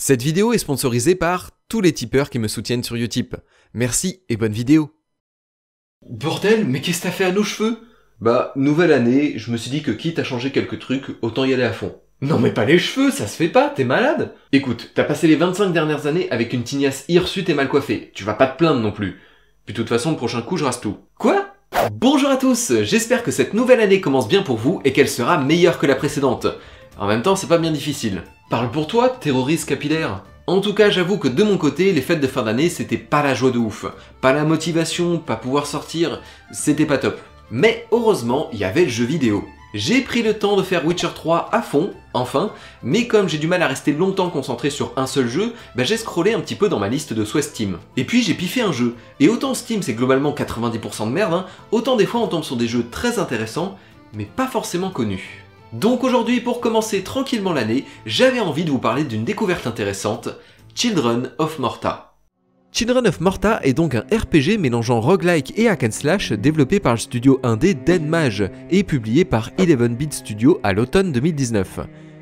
Cette vidéo est sponsorisée par tous les tipeurs qui me soutiennent sur Utip. Merci et bonne vidéo. Bordel, mais qu'est-ce que t'as fait à nos cheveux? Bah, nouvelle année, je me suis dit que quitte à changer quelques trucs, autant y aller à fond. Non mais pas les cheveux, ça se fait pas, t'es malade Écoute, t'as passé les 25 dernières années avec une tignasse hirsute et mal coiffée, tu vas pas te plaindre non plus. Puis de toute façon, le prochain coup, je rase tout. Quoi? Bonjour à tous, j'espère que cette nouvelle année commence bien pour vous et qu'elle sera meilleure que la précédente. En même temps, c'est pas bien difficile. Parle pour toi, terroriste capillaire. En tout cas, j'avoue que de mon côté, les fêtes de fin d'année, c'était pas la joie de ouf. Pas la motivation, pas pouvoir sortir, c'était pas top. Mais heureusement, il y avait le jeu vidéo. J'ai pris le temps de faire Witcher 3 à fond, enfin, mais comme j'ai du mal à rester longtemps concentré sur un seul jeu, bah j'ai scrollé un petit peu dans ma liste de souhaits Steam. Et puis j'ai piffé un jeu. Et autant Steam c'est globalement 90% de merde, hein, autant des fois on tombe sur des jeux très intéressants, mais pas forcément connus. Donc aujourd'hui, pour commencer tranquillement l'année, j'avais envie de vous parler d'une découverte intéressante, Children of Morta. Children of Morta est donc un RPG mélangeant roguelike et hack and slash développé par le studio indé Dead Mage et publié par 11-bit Studio à l'automne 2019.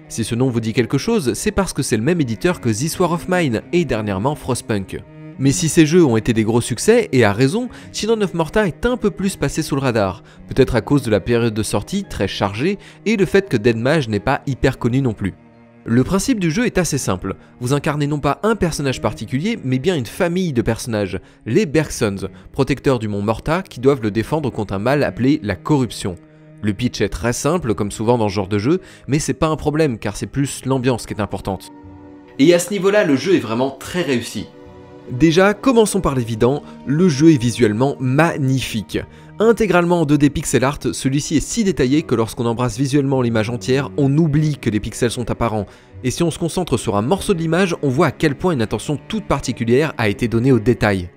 Si ce nom vous dit quelque chose, c'est parce que c'est le même éditeur que This War of Mine et dernièrement Frostpunk. Mais si ces jeux ont été des gros succès, et à raison, Children of Morta est un peu plus passé sous le radar, peut-être à cause de la période de sortie très chargée et le fait que Dead Mage n'est pas hyper connu non plus. Le principe du jeu est assez simple. Vous incarnez non pas un personnage particulier, mais bien une famille de personnages, les Bergsons, protecteurs du mont Morta qui doivent le défendre contre un mal appelé la corruption. Le pitch est très simple, comme souvent dans ce genre de jeu, mais c'est pas un problème car c'est plus l'ambiance qui est importante. Et à ce niveau-là, le jeu est vraiment très réussi. Déjà, commençons par l'évident, le jeu est visuellement magnifique. Intégralement en 2D pixel art, celui-ci est si détaillé que lorsqu'on embrasse visuellement l'image entière, on oublie que les pixels sont apparents. Et si on se concentre sur un morceau de l'image, on voit à quel point une attention toute particulière a été donnée aux détails.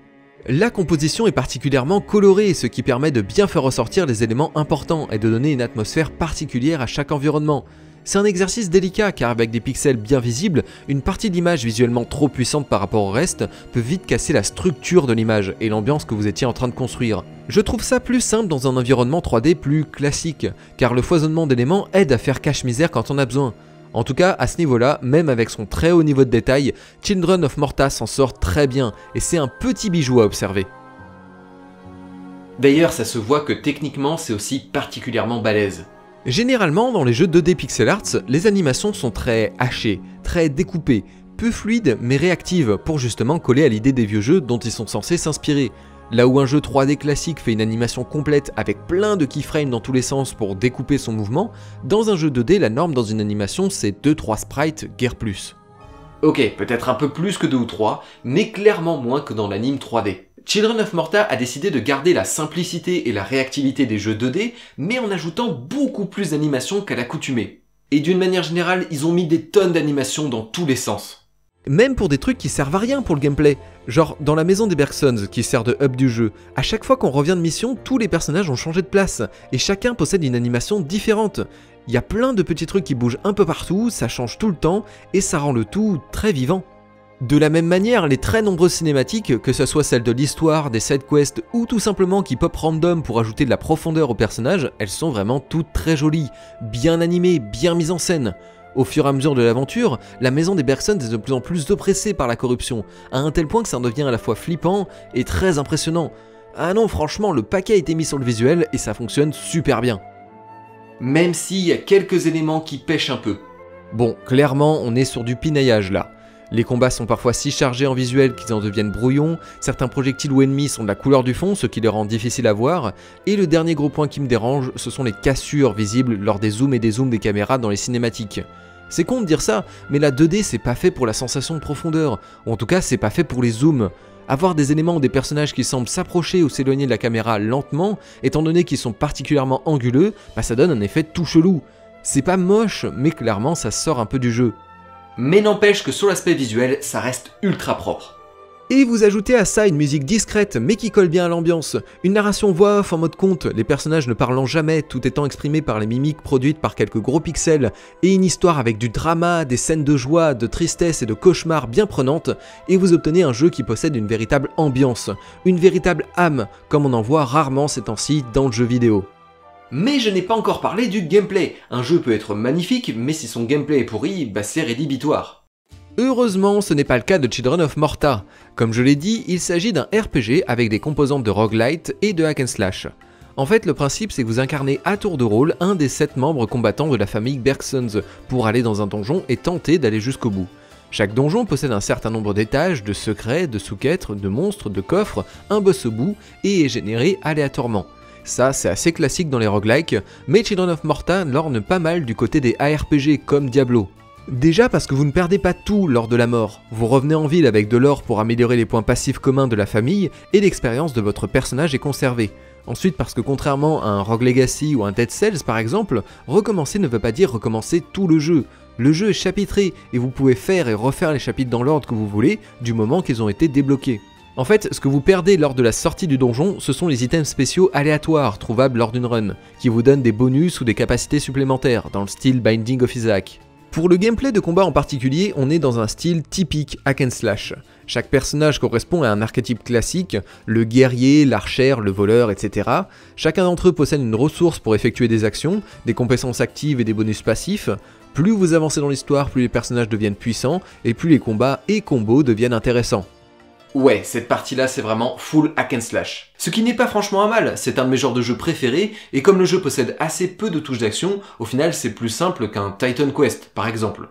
La composition est particulièrement colorée, ce qui permet de bien faire ressortir les éléments importants et de donner une atmosphère particulière à chaque environnement. C'est un exercice délicat car avec des pixels bien visibles, une partie de l'image visuellement trop puissante par rapport au reste peut vite casser la structure de l'image et l'ambiance que vous étiez en train de construire. Je trouve ça plus simple dans un environnement 3D plus classique, car le foisonnement d'éléments aide à faire cache-misère quand on a besoin. En tout cas, à ce niveau-là, même avec son très haut niveau de détail, Children of Morta s'en sort très bien, et c'est un petit bijou à observer. D'ailleurs, ça se voit que techniquement, c'est aussi particulièrement balèze. Généralement, dans les jeux 2D pixel arts, les animations sont très hachées, très découpées, peu fluides mais réactives pour justement coller à l'idée des vieux jeux dont ils sont censés s'inspirer. Là où un jeu 3D classique fait une animation complète avec plein de keyframes dans tous les sens pour découper son mouvement, dans un jeu 2D, la norme dans une animation c'est 2-3 sprites, guère plus. Ok, peut-être un peu plus que 2 ou 3, mais clairement moins que dans l'anime 3D. Children of Morta a décidé de garder la simplicité et la réactivité des jeux 2D, mais en ajoutant beaucoup plus d'animations qu'à l'accoutumée. Et d'une manière générale, ils ont mis des tonnes d'animations dans tous les sens. Même pour des trucs qui servent à rien pour le gameplay. Genre, dans la maison des Bergsons, qui sert de hub du jeu, à chaque fois qu'on revient de mission, tous les personnages ont changé de place, et chacun possède une animation différente. Il y a plein de petits trucs qui bougent un peu partout, ça change tout le temps, et ça rend le tout très vivant. De la même manière, les très nombreuses cinématiques, que ce soit celles de l'histoire, des side quests ou tout simplement qui pop random pour ajouter de la profondeur aux personnages, elles sont vraiment toutes très jolies, bien animées, bien mises en scène. Au fur et à mesure de l'aventure, la maison des Bergsons est de plus en plus oppressée par la corruption, à un tel point que ça en devient à la fois flippant et très impressionnant. Ah non, franchement, le paquet a été mis sur le visuel et ça fonctionne super bien. Même s'il y a quelques éléments qui pêchent un peu. Bon, clairement, on est sur du pinaillage là. Les combats sont parfois si chargés en visuel qu'ils en deviennent brouillons, certains projectiles ou ennemis sont de la couleur du fond, ce qui les rend difficiles à voir, et le dernier gros point qui me dérange, ce sont les cassures visibles lors des zooms et des zooms des caméras dans les cinématiques. C'est con de dire ça, mais la 2D c'est pas fait pour la sensation de profondeur, ou en tout cas c'est pas fait pour les zooms. Avoir des éléments ou des personnages qui semblent s'approcher ou s'éloigner de la caméra lentement, étant donné qu'ils sont particulièrement anguleux, bah ça donne un effet tout chelou. C'est pas moche, mais clairement ça sort un peu du jeu mais n'empêche que sur l'aspect visuel, ça reste ultra propre. Et vous ajoutez à ça une musique discrète mais qui colle bien à l'ambiance, une narration voix off en mode conte, les personnages ne parlant jamais, tout étant exprimé par les mimiques produites par quelques gros pixels, et une histoire avec du drama, des scènes de joie, de tristesse et de cauchemar bien prenantes, et vous obtenez un jeu qui possède une véritable ambiance, une véritable âme, comme on en voit rarement ces temps-ci dans le jeu vidéo. Mais je n'ai pas encore parlé du gameplay. Un jeu peut être magnifique, mais si son gameplay est pourri, bah c'est rédhibitoire. Heureusement, ce n'est pas le cas de Children of Morta. Comme je l'ai dit, il s'agit d'un RPG avec des composantes de roguelite et de hack and slash. En fait, le principe, c'est que vous incarnez à tour de rôle un des sept membres combattants de la famille Bergsons pour aller dans un donjon et tenter d'aller jusqu'au bout. Chaque donjon possède un certain nombre d'étages, de secrets, de sous-quêtres, de monstres, de coffres, un boss au bout et est généré aléatoirement. Ça, c'est assez classique dans les roguelikes, mais Children of Morta lorne pas mal du côté des ARPG comme Diablo. Déjà parce que vous ne perdez pas tout lors de la mort, vous revenez en ville avec de l'or pour améliorer les points passifs communs de la famille et l'expérience de votre personnage est conservée. Ensuite parce que contrairement à un Rogue Legacy ou un Dead Cells par exemple, recommencer ne veut pas dire recommencer tout le jeu. Le jeu est chapitré et vous pouvez faire et refaire les chapitres dans l'ordre que vous voulez du moment qu'ils ont été débloqués. En fait, ce que vous perdez lors de la sortie du donjon, ce sont les items spéciaux aléatoires trouvables lors d'une run, qui vous donnent des bonus ou des capacités supplémentaires, dans le style Binding of Isaac. Pour le gameplay de combat en particulier, on est dans un style typique hack and slash. Chaque personnage correspond à un archétype classique, le guerrier, l'archère, le voleur, etc. Chacun d'entre eux possède une ressource pour effectuer des actions, des compétences actives et des bonus passifs. Plus vous avancez dans l'histoire, plus les personnages deviennent puissants, et plus les combats et combos deviennent intéressants. Ouais, cette partie-là, c'est vraiment full hack and slash. Ce qui n'est pas franchement un mal, c'est un de mes genres de jeux préférés, et comme le jeu possède assez peu de touches d'action, au final c'est plus simple qu'un Titan Quest, par exemple.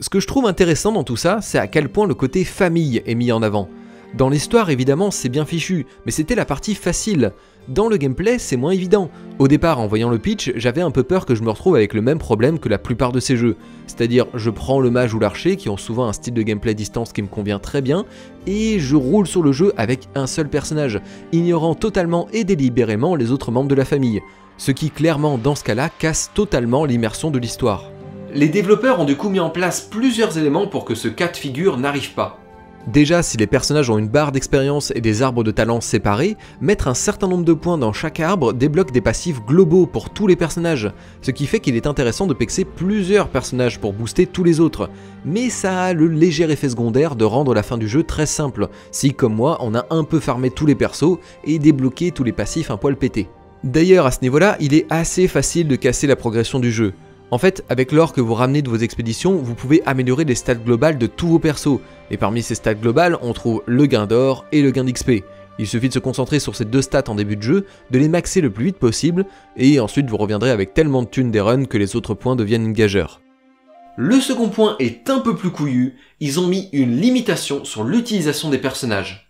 Ce que je trouve intéressant dans tout ça, c'est à quel point le côté famille est mis en avant. Dans l'histoire, évidemment, c'est bien fichu, mais c'était la partie facile. Dans le gameplay, c'est moins évident. Au départ, en voyant le pitch, j'avais un peu peur que je me retrouve avec le même problème que la plupart de ces jeux. C'est-à-dire, je prends le mage ou l'archer, qui ont souvent un style de gameplay distance qui me convient très bien, et je roule sur le jeu avec un seul personnage, ignorant totalement et délibérément les autres membres de la famille. Ce qui clairement, dans ce cas-là, casse totalement l'immersion de l'histoire. Les développeurs ont du coup mis en place plusieurs éléments pour que ce cas de figure n'arrive pas. Déjà, si les personnages ont une barre d'expérience et des arbres de talent séparés, mettre un certain nombre de points dans chaque arbre débloque des passifs globaux pour tous les personnages, ce qui fait qu'il est intéressant de pexer plusieurs personnages pour booster tous les autres. Mais ça a le léger effet secondaire de rendre la fin du jeu très simple, si comme moi on a un peu farmé tous les persos et débloqué tous les passifs un poil pété. D'ailleurs à ce niveau-là, il est assez facile de casser la progression du jeu. En fait, avec l'or que vous ramenez de vos expéditions, vous pouvez améliorer les stats globales de tous vos persos. Et parmi ces stats globales, on trouve le gain d'or et le gain d'XP. Il suffit de se concentrer sur ces deux stats en début de jeu, de les maxer le plus vite possible, et ensuite vous reviendrez avec tellement de thunes des runs que les autres points deviennent une gageur. Le second point est un peu plus couillu, ils ont mis une limitation sur l'utilisation des personnages.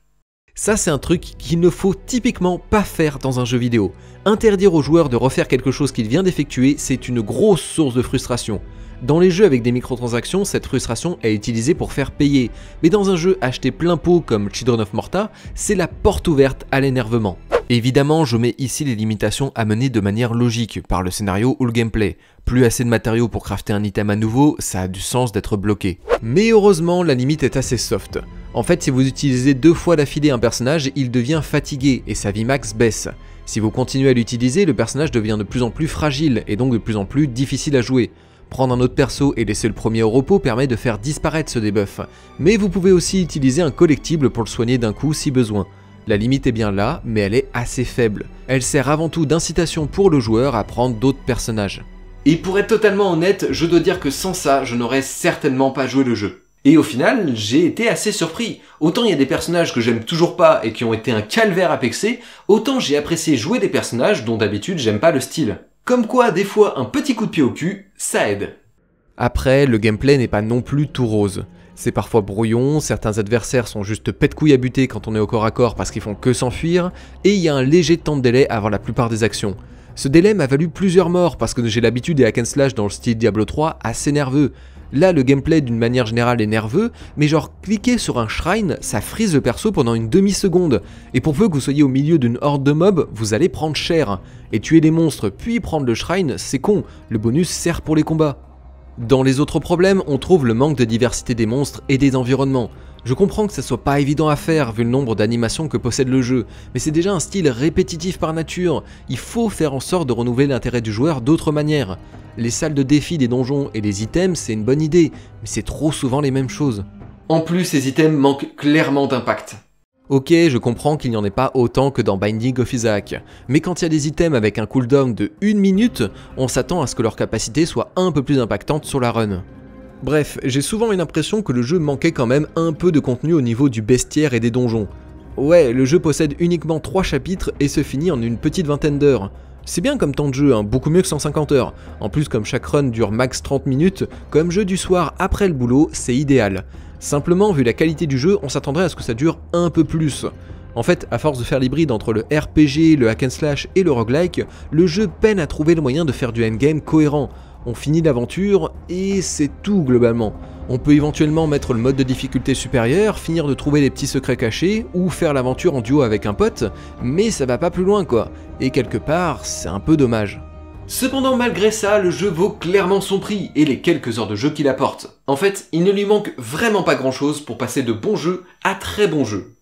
Ça, c'est un truc qu'il ne faut typiquement pas faire dans un jeu vidéo. Interdire aux joueurs de refaire quelque chose qu'il vient d'effectuer, c'est une grosse source de frustration. Dans les jeux avec des microtransactions, cette frustration est utilisée pour faire payer, mais dans un jeu acheté plein pot comme Children of Morta, c'est la porte ouverte à l'énervement. Évidemment, je mets ici les limitations à mener de manière logique, par le scénario ou le gameplay. Plus assez de matériaux pour crafter un item à nouveau, ça a du sens d'être bloqué. Mais heureusement, la limite est assez soft. En fait, si vous utilisez deux fois d'affilée un personnage, il devient fatigué et sa vie max baisse. Si vous continuez à l'utiliser, le personnage devient de plus en plus fragile et donc de plus en plus difficile à jouer. Prendre un autre perso et laisser le premier au repos permet de faire disparaître ce debuff, mais vous pouvez aussi utiliser un collectible pour le soigner d'un coup si besoin. La limite est bien là, mais elle est assez faible. Elle sert avant tout d'incitation pour le joueur à prendre d'autres personnages. Et pour être totalement honnête, je dois dire que sans ça, je n'aurais certainement pas joué le jeu. Et au final, j'ai été assez surpris. Autant il y a des personnages que j'aime toujours pas et qui ont été un calvaire à pexer, autant j'ai apprécié jouer des personnages dont d'habitude j'aime pas le style. Comme quoi, des fois, un petit coup de pied au cul, ça aide. Après, le gameplay n'est pas non plus tout rose. C'est parfois brouillon, certains adversaires sont juste pète couilles à buter quand on est au corps à corps parce qu'ils font que s'enfuir, et il y a un léger temps de délai avant la plupart des actions. Ce délai m'a valu plusieurs morts parce que j'ai l'habitude des hack and slash dans le style Diablo 3 assez nerveux. Là, le gameplay d'une manière générale est nerveux, mais genre cliquer sur un shrine, ça frise le perso pendant une demi-seconde. Et pour peu que vous soyez au milieu d'une horde de mobs, vous allez prendre cher. Et tuer des monstres puis prendre le shrine, c'est con, le bonus sert pour les combats. Dans les autres problèmes, on trouve le manque de diversité des monstres et des environnements. Je comprends que ça soit pas évident à faire vu le nombre d'animations que possède le jeu, mais c'est déjà un style répétitif par nature, il faut faire en sorte de renouveler l'intérêt du joueur d'autres manières. Les salles de défi des donjons et les items, c'est une bonne idée, mais c'est trop souvent les mêmes choses. En plus, ces items manquent clairement d'impact. Ok, je comprends qu'il n'y en ait pas autant que dans Binding of Isaac, mais quand il y a des items avec un cooldown de 1 minute, on s'attend à ce que leur capacité soit un peu plus impactante sur la run. Bref, j'ai souvent une impression que le jeu manquait quand même un peu de contenu au niveau du bestiaire et des donjons. Ouais, le jeu possède uniquement 3 chapitres et se finit en une petite vingtaine d'heures. C'est bien comme temps de jeu, hein, beaucoup mieux que 150 heures. En plus, comme chaque run dure max 30 minutes, comme jeu du soir après le boulot, c'est idéal. Simplement, vu la qualité du jeu, on s'attendrait à ce que ça dure un peu plus. En fait, à force de faire l'hybride entre le RPG, le hack and slash et le roguelike, le jeu peine à trouver le moyen de faire du endgame cohérent. On finit l'aventure et c'est tout globalement. On peut éventuellement mettre le mode de difficulté supérieur, finir de trouver les petits secrets cachés, ou faire l'aventure en duo avec un pote, mais ça va pas plus loin quoi. Et quelque part, c'est un peu dommage. Cependant, malgré ça, le jeu vaut clairement son prix et les quelques heures de jeu qu'il apporte. En fait, il ne lui manque vraiment pas grand chose pour passer de bons jeux à très bons jeux.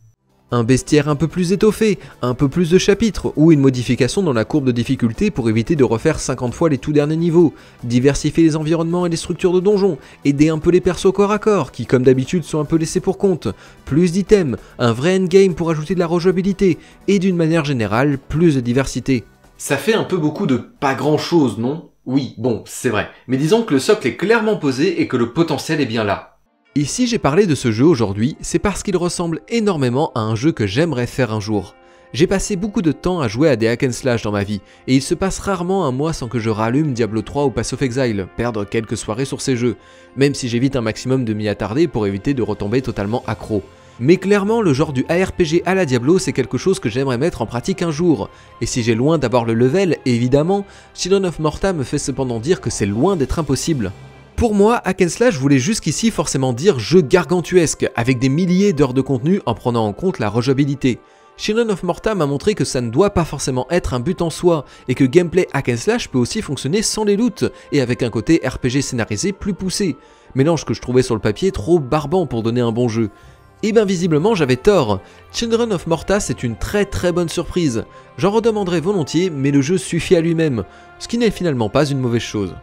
Un bestiaire un peu plus étoffé, un peu plus de chapitres, ou une modification dans la courbe de difficulté pour éviter de refaire 50 fois les tout derniers niveaux, diversifier les environnements et les structures de donjons, aider un peu les persos corps à corps, qui comme d'habitude sont un peu laissés pour compte, plus d'items, un vrai endgame pour ajouter de la rejouabilité, et d'une manière générale, plus de diversité. Ça fait un peu beaucoup de pas grand chose, non? Oui, bon, c'est vrai. Mais disons que le socle est clairement posé et que le potentiel est bien là. Et si j'ai parlé de ce jeu aujourd'hui, c'est parce qu'il ressemble énormément à un jeu que j'aimerais faire un jour. J'ai passé beaucoup de temps à jouer à des hack and slash dans ma vie, et il se passe rarement un mois sans que je rallume Diablo 3 ou Pass of Exile, perdre quelques soirées sur ces jeux, même si j'évite un maximum de m'y attarder pour éviter de retomber totalement accro. Mais clairement, le genre du ARPG à la Diablo, c'est quelque chose que j'aimerais mettre en pratique un jour. Et si j'ai loin d'avoir le level, évidemment, Children of Morta me fait cependant dire que c'est loin d'être impossible. Pour moi, Hack Slash voulait jusqu'ici forcément dire jeu gargantuesque, avec des milliers d'heures de contenu en prenant en compte la rejouabilité. Children of Morta m'a montré que ça ne doit pas forcément être un but en soi, et que gameplay hack slash peut aussi fonctionner sans les loots, et avec un côté RPG scénarisé plus poussé. Mélange que je trouvais sur le papier trop barbant pour donner un bon jeu. Et bien visiblement j'avais tort. Children of Morta c'est une très très bonne surprise. J'en redemanderai volontiers, mais le jeu suffit à lui-même, ce qui n'est finalement pas une mauvaise chose.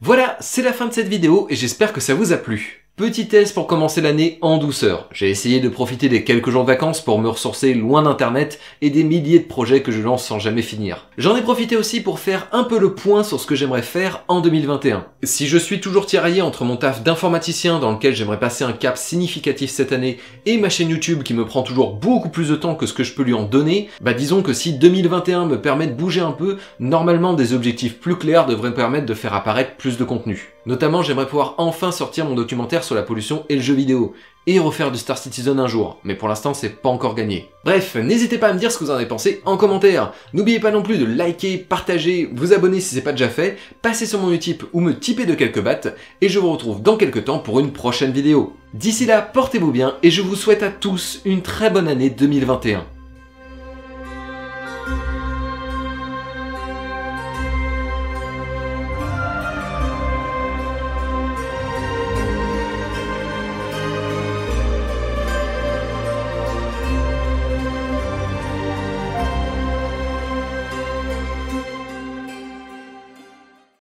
Voilà, c'est la fin de cette vidéo et j'espère que ça vous a plu. Petit test pour commencer l'année en douceur. J'ai essayé de profiter des quelques jours de vacances pour me ressourcer loin d'internet et des milliers de projets que je lance sans jamais finir. J'en ai profité aussi pour faire un peu le point sur ce que j'aimerais faire en 2021. Si je suis toujours tiraillé entre mon taf d'informaticien dans lequel j'aimerais passer un cap significatif cette année et ma chaîne YouTube qui me prend toujours beaucoup plus de temps que ce que je peux lui en donner, bah disons que si 2021 me permet de bouger un peu, normalement des objectifs plus clairs devraient me permettre de faire apparaître plus de contenu. Notamment, j'aimerais pouvoir enfin sortir mon documentaire sur la pollution et le jeu vidéo, et refaire du Star Citizen un jour, mais pour l'instant c'est pas encore gagné. Bref, n'hésitez pas à me dire ce que vous en avez pensé en commentaire. N'oubliez pas non plus de liker, partager, vous abonner si c'est pas déjà fait, passer sur mon Utip ou me tiper de quelques battes, et je vous retrouve dans quelques temps pour une prochaine vidéo. D'ici là, portez-vous bien, et je vous souhaite à tous une très bonne année 2021.